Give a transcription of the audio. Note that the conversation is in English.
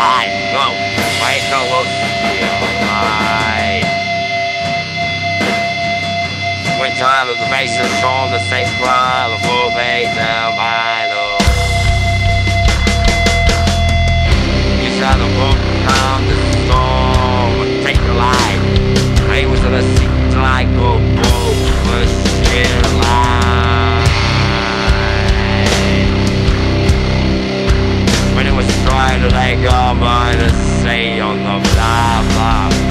I go, I go, I went on the basis of the same club. Trying to let go, mine to say on the blah blah.